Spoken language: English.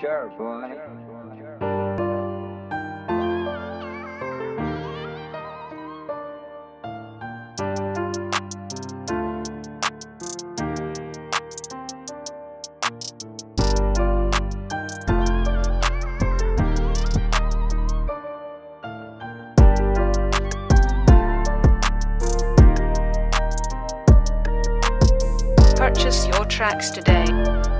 Sure, boy. Purchase your tracks today.